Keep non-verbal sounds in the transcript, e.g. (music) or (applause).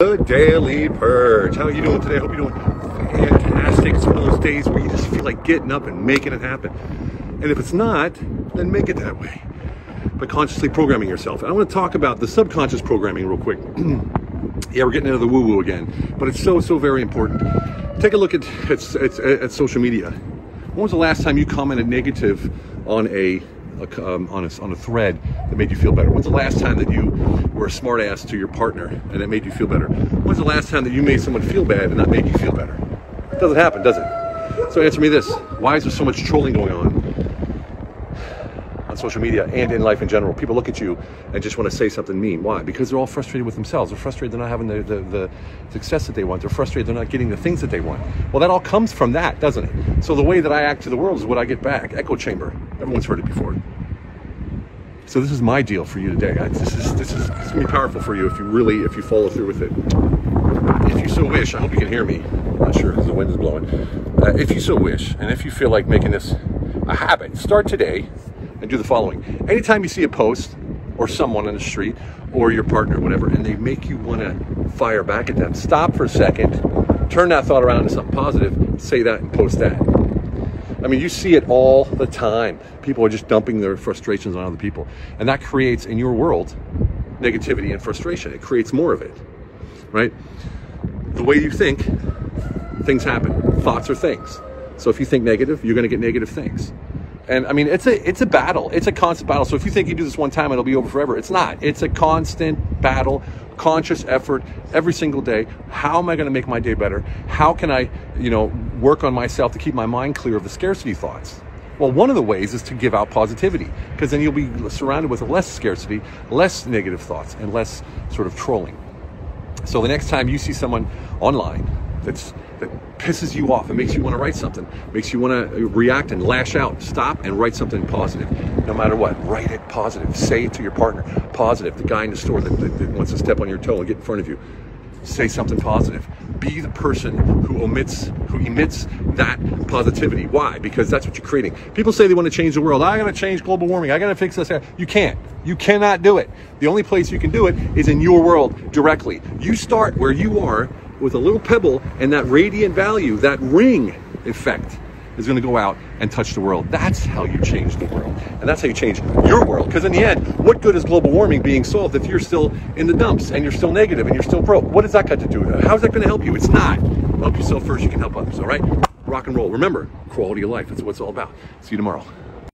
The Daily Purge. How are you doing today? I hope you're doing fantastic. It's one of those days where you just feel like getting up and making it happen. And if it's not, then make it that way by consciously programming yourself. And I want to talk about the subconscious programming real quick. (clears throat) yeah, we're getting into the woo-woo again, but it's so, so very important. Take a look at, at, at, at social media. When was the last time you commented negative on a a, um, on, a, on a thread that made you feel better? When's the last time that you were a smartass to your partner and it made you feel better? When's the last time that you made someone feel bad and that made you feel better? It doesn't happen, does it? So answer me this. Why is there so much trolling going on social media and in life in general? People look at you and just want to say something mean. Why? Because they're all frustrated with themselves. They're frustrated they're not having the, the, the success that they want. They're frustrated they're not getting the things that they want. Well, that all comes from that, doesn't it? So the way that I act to the world is what I get back. Echo chamber. Everyone's heard it before. So this is my deal for you today. This is this is, this is gonna be powerful for you if you really if you follow through with it. If you so wish, I hope you can hear me. I'm not sure because the wind is blowing. Uh, if you so wish, and if you feel like making this a habit, start today and do the following. Anytime you see a post or someone on the street or your partner, whatever, and they make you want to fire back at them, stop for a second, turn that thought around into something positive, say that and post that. I mean, you see it all the time. People are just dumping their frustrations on other people. And that creates in your world negativity and frustration. It creates more of it, right? The way you think, things happen. Thoughts are things. So if you think negative, you're going to get negative things. And I mean, it's a it's a battle. It's a constant battle. So if you think you do this one time, it'll be over forever. It's not. It's a constant battle, conscious effort every single day. How am I going to make my day better? How can I, you know, work on myself to keep my mind clear of the scarcity thoughts? Well, one of the ways is to give out positivity, because then you'll be surrounded with less scarcity, less negative thoughts, and less sort of trolling. So the next time you see someone online that's that pisses you off and makes you want to write something, makes you want to react and lash out, stop and write something positive. No matter what, write it positive. Say it to your partner, positive. The guy in the store that, that, that wants to step on your toe and get in front of you, say something positive. Be the person who omits, who emits that positivity. Why? Because that's what you're creating. People say they want to change the world. I got to change global warming. I got to fix this. You can't. You cannot do it. The only place you can do it is in your world directly. You start where you are with a little pebble and that radiant value, that ring effect is going to go out and touch the world. That's how you change the world. And that's how you change your world. Because in the end, what good is global warming being solved if you're still in the dumps and you're still negative and you're still broke? What has that got to do with it? How's that going to help you? It's not. Help yourself first, you can help others, all right? Rock and roll. Remember, quality of life. That's what it's all about. See you tomorrow.